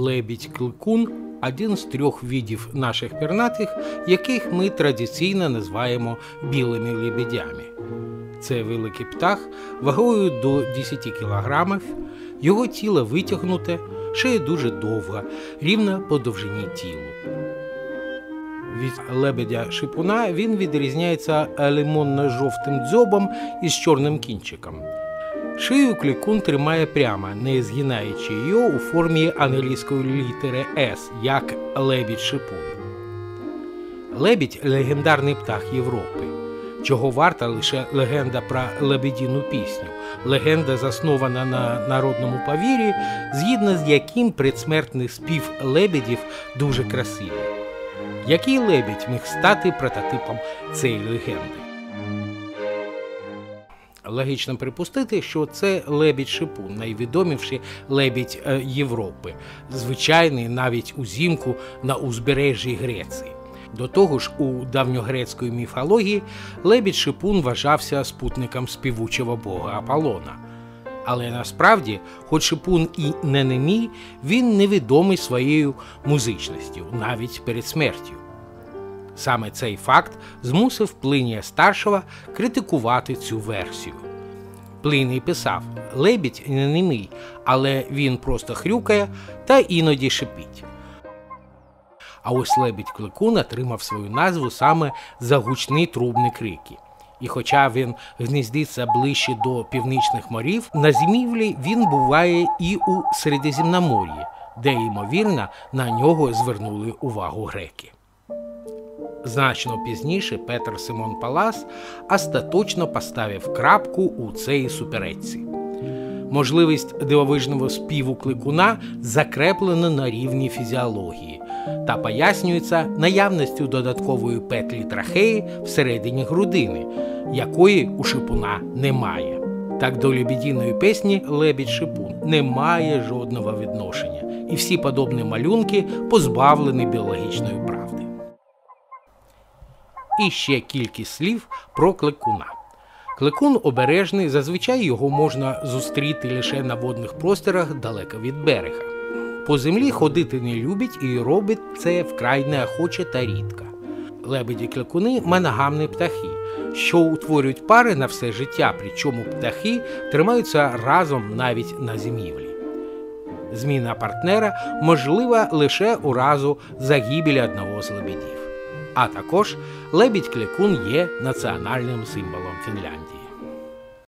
лебідь-кликун один з трьох видів наших пернатих, яких ми традиційно називаємо білими лебедями. Це великий птах вагою до 10 кг, його тіло витягнуте, шея дуже довга, рівна по довжині тілу. Від лебедя шипуна він відрізняється лимонно-жовтим дзьобом із чорним кінчиком. Шию клікун тримає прямо, не згинаючи її у формі англійської літери С, як лебідь шипун. Лебідь легендарний птах Європи, чого варта лише легенда про лебедіну пісню, легенда заснована на народному повір'ї, згідно з яким предсмертний спів лебедів дуже красивий. Який лебідь міг стати прототипом цієї легенди? Логічно припустити, що це лебідь шипун, найвідоміший лебідь е, Європи, звичайний навіть узимку на узбережжі Греції. До того ж, у давньогрецької міфології лебідь шипун вважався спутником співучого бога Аполлона. Але насправді, хоч шипун і не немій, він невідомий своєю музичністю, навіть перед смертю. Саме цей факт змусив Плинія старшого критикувати цю версію. Плиній писав: лебідь не немий, але він просто хрюкає та іноді шипить. А ось лебідь кликун отримав свою назву саме за гучні трубні крики. І хоча він гніздиться ближче до північних морів, на зимівлі він буває і у Середземномор'ї, де, ймовірно, на нього звернули увагу греки. Значно пізніше Петр Симон Палас остаточно поставив крапку у цій суперечці. Можливість дивовижного співу кликуна закреплена на рівні фізіології та пояснюється наявністю додаткової петлі трахеї всередині грудини, якої у шипуна немає. Так до лебедіної пісні Лебідь Шипун не має жодного відношення, і всі подобні малюнки позбавлені біологічної правди. І ще кілька слів про кликуна. Кликун обережний, зазвичай його можна зустріти лише на водних просторах далеко від берега. По землі ходити не любить і робить це вкрай неохоче та рідко. Лебеді кликуни моногамні птахи, що утворюють пари на все життя, причому птахи тримаються разом навіть на зимівлі. Зміна партнера можлива лише у разу загибелі одного з лебедів. А також лебідь клякун є національним символом Фінляндії.